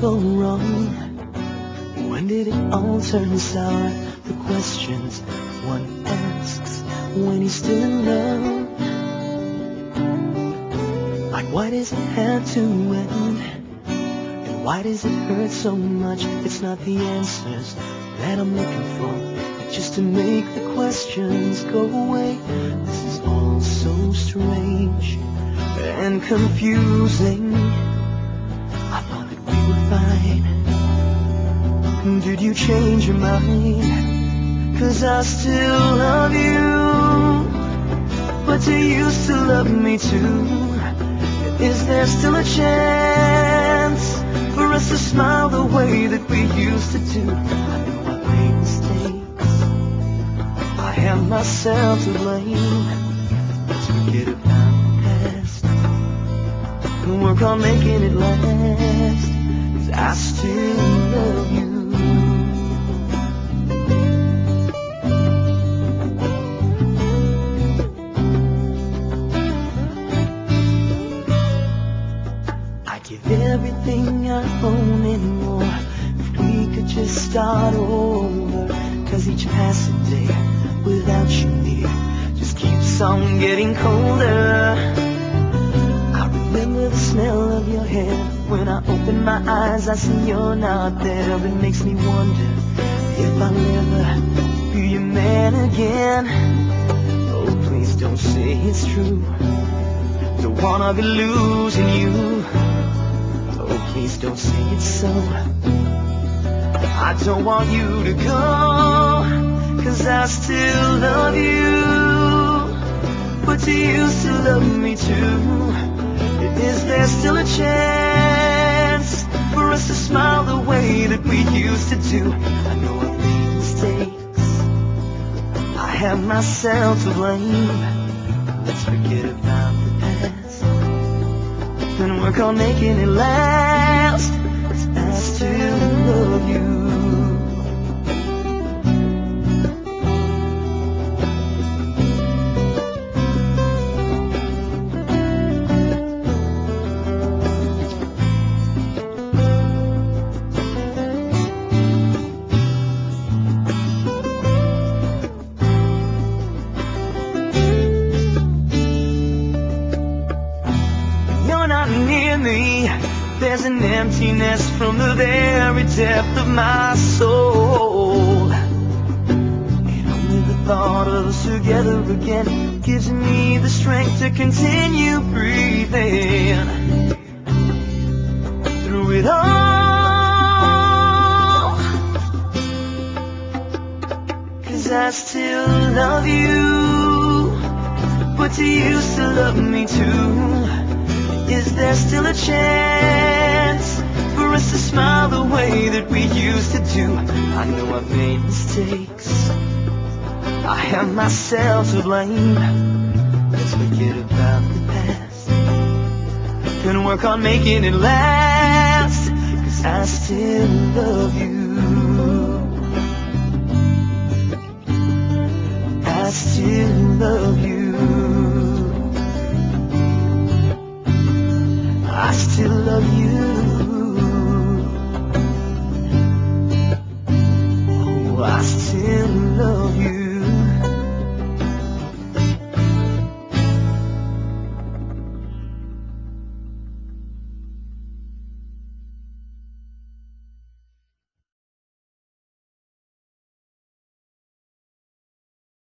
go wrong? When did it all turn sour? The questions one asks when he's still in love. Like why does it have to end? And why does it hurt so much? It's not the answers that I'm looking for. Just to make the questions go away. This is all so strange and confusing. Did you change your mind? Cause I still love you. But do you still love me too? Is there still a chance for us to smile the way that we used to do? I know I made mistakes. I have myself to blame. Let's forget about the past work on making it last. Start over. Cause each passing day without you near just keeps on getting colder. I remember the smell of your hair when I open my eyes. I see you're not there. It makes me wonder if I'll ever be your man again. Oh, please don't say it's true. Don't wanna be losing you. Oh, please don't say it's so. I don't want you to go, cause I still love you. But do you still love me too? Is there still a chance for us to smile the way that we used to do? I know I've made mistakes. I have myself to blame. Let's forget about the past and work on making it last. You're not near me. There's an emptiness from the very depth of my soul. And only the thought of us together again gives me the strength to continue breathing through it all. Cause I still love you. But you still love me too? A chance for us to smile the way that we used to do? I know I've made mistakes. I have myself to blame. Let's forget about the past and work on making it last. Cause I still love you. in love.